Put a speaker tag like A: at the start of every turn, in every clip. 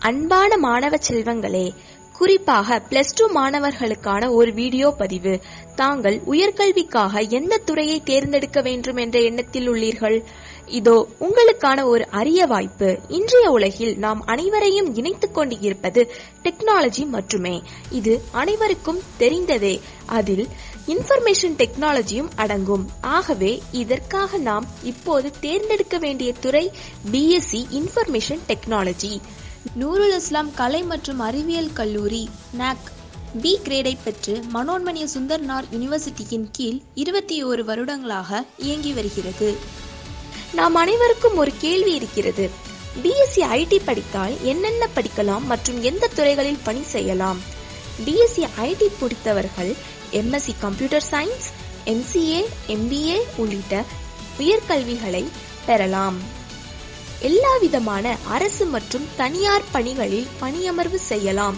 A: அன்பான மாணவ செல்வங்களே குறிப்பாக பிளஸ் டூ மாணவர்களுக்கான ஒரு வீடியோ பதிவு. தாங்கள் உயர்கல்விக்காக எந்த துறையை தேர்ந்தெடுக்க வேண்டும் என்ற எண்ணத்தில் உள்ளீர்கள்? இதோ உங்களுக்கான ஒரு அரிய வாய்ப்பு. இன்றைய உலகில் நாம் அனைவரையும் இணைத்துக் கொண்டு இருப்பது டெக்னாலஜி மட்டுமே. இது அனைவருக்கும் தெரிந்ததே. அதில் இன்ஃபர்மேஷன் டெக்னாலஜியும் அடங்கும். ஆகவே இதற்காக நாம் இப்போது தேர்ந்தெடுக்க வேண்டிய துறை BSc information technology
B: Noorul Islam கலை மற்றும் அறிவியல் கல்லூரி நாக் பி கிரேடை பெற்று மனோன்மணிய சுந்தர்னார் யுனிவர்சிட்டியின் கீழ் இருபத்தி ஓரு வருடங்களாக இயங்கி வருகிறது.
A: நாம் அனைவருக்கும் ஒரு கேள்வி இருக்கிறது. பிஎஸ்சி ஐடி படித்தால் என்னென்ன படிக்கலாம் மற்றும் எந்த துறைகளில் பணி செய்யலாம்? பிஎஸ்சி ஐடி பிடித்தவர்கள் MSc computer science MCA MBA உள்ளிட்ட உயர்கல்விகளை பெறலாம். எல்லாவிதமான அரசு மற்றும் தனியார் பணிகளில் பணியமர்வு செய்யலாம்.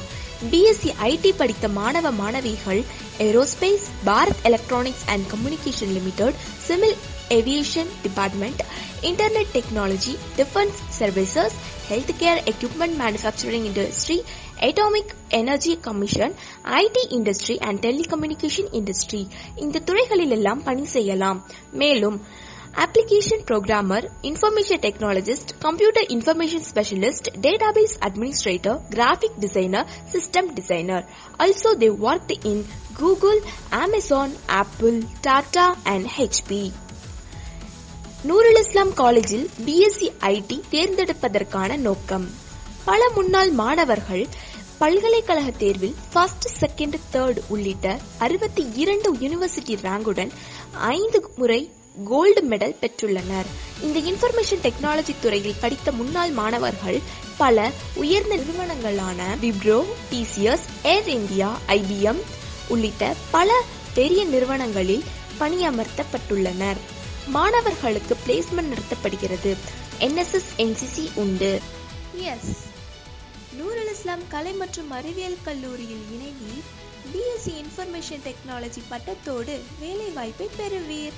A: பிஎஸ்சி ஐடி படித்த மாணவ மாணவிகள் aerospace Bharat electronics and communication limited civil aviation department internet technology defence services health care equipment manufacturing industry atomic energy commission IT industry and telecommunication industry இந்த துறைகளில் எல்லாம் பணி செய்யலாம். மேலும் application programmer, information technologist, computer information specialist, database administrator, graphic designer, system designer. Also they worked in Google, Amazon, Apple, Tata and HP. Noorul இஸ்லாம் காலேஜில் BSc IT தேர்ந்தெடுப்பதற்கான நோக்கம் பல முன்னாள் மாணவர்கள் பல்கலைக்கழக தேர்வில் ஃபர்ஸ்ட் செகண்ட் தேர்ட் உள்ளிட்ட அறுபத்தி இரண்டு யூனிவர்சிட்டி ரேங்குடன் ஐந்து முறை கோல்டு மெடல் பெற்றுள்ளனர். இந்த இன்ஃபர்மேஷன் டெக்னாலஜி துறையில் படித்த முன்னாள் மாணவர்கள் பல உயர்ந்த நிறுவனங்களான விப்ரோ டிசிஎஸ் ஏர் இந்தியா ஐபிஎம் உள்ளிட்ட பல பெரிய நிறுவனங்களில் பணியமர்த்தப்பட்டுள்ளனர். மாணவர்களுக்கு பிளேஸ்மெண்ட் நடத்தப்படுகிறது. என்எஸ்எஸ் என்சிசி உண்டு.
B: எஸ் நூருல் இஸ்லாம் கலை மற்றும் அறிவியல் கல்லூரியில் இணைவீர் பிஎஸ்சி இன்ஃபர்மேஷன் டெக்னாலஜி பட்டத்தோடு வேலை வாய்ப்பை பெறுவீர்.